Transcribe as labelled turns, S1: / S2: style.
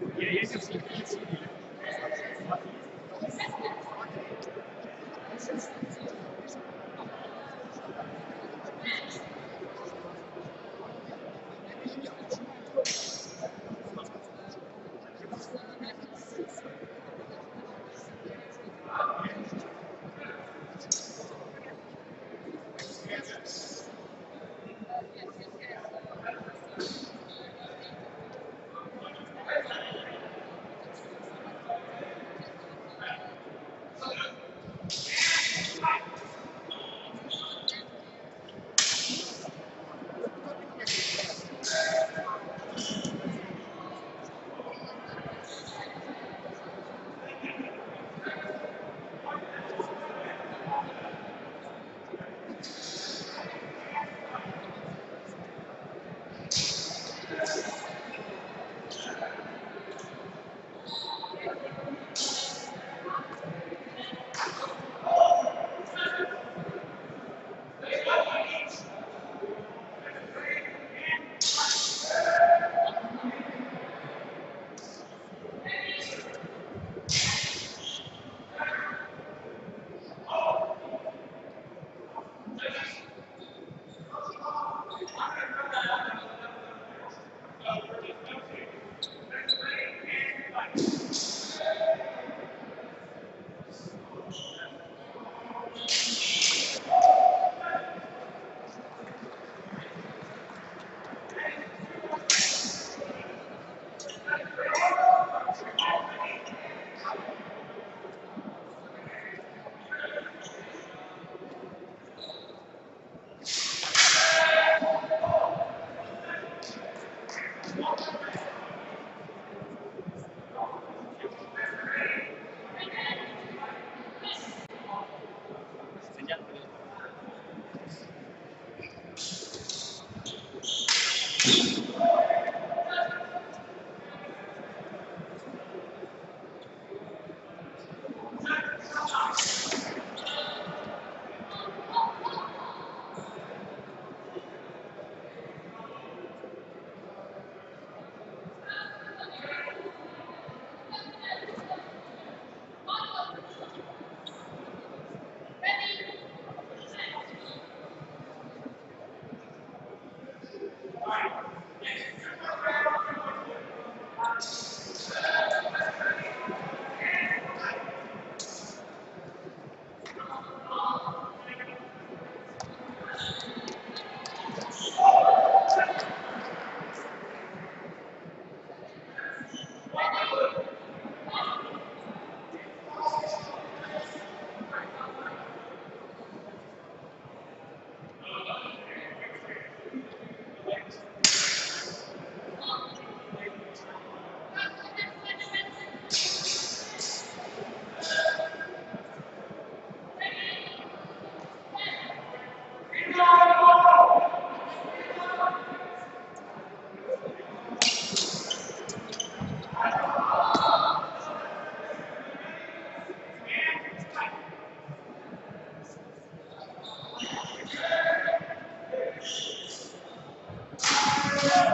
S1: Yeah, yeah, Yeah.